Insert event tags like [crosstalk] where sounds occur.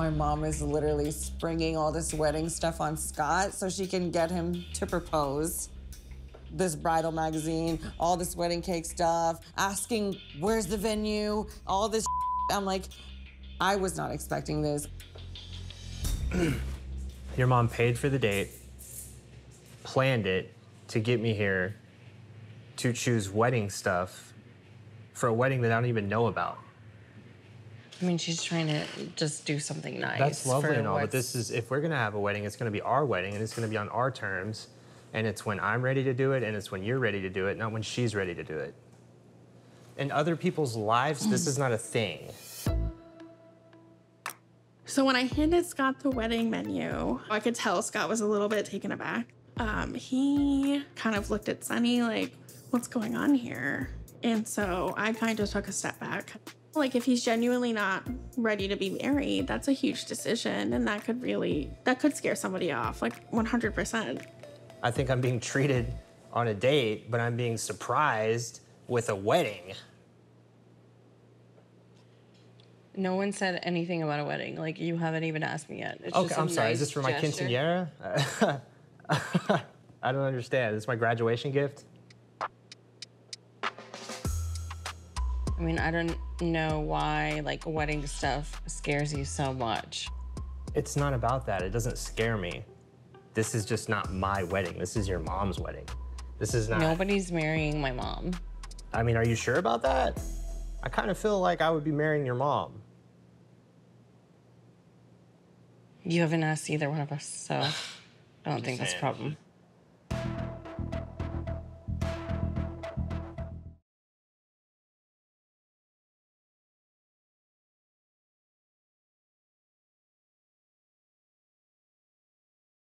My mom is literally springing all this wedding stuff on Scott so she can get him to propose. This bridal magazine, all this wedding cake stuff, asking where's the venue, all this. I'm like, I was not expecting this. [clears throat] Your mom paid for the date, planned it to get me here to choose wedding stuff for a wedding that I don't even know about. I mean, she's trying to just do something nice. That's lovely for and all, but this is if we're gonna have a wedding, it's gonna be our wedding and it's gonna be on our terms, and it's when I'm ready to do it and it's when you're ready to do it, not when she's ready to do it. In other people's lives, this is not a thing. So when I handed Scott the wedding menu, I could tell Scott was a little bit taken aback. Um, he kind of looked at Sunnie like, what's going on here? And so I kind of took a step back. Like if he's genuinely not ready to be married, that's a huge decision and that could really that could scare somebody off like 100%. I think I'm being treated on a date, but I'm being surprised with a wedding. No one said anything about a wedding. Like you haven't even asked me yet. It's Okay, just a I'm sorry. Is this for my gesture. quinceanera? [laughs] I don't understand. Is this my graduation gift? I mean, I don't know why like wedding stuff scares you so much. It's not about that. It doesn't scare me. This is just not my wedding. This is your mom's wedding. This is not. Nobody's marrying my mom. I mean, are you sure about that? I kind of feel like I would be marrying your mom. You haven't asked either one of us, so [sighs] I don't think that's a problem.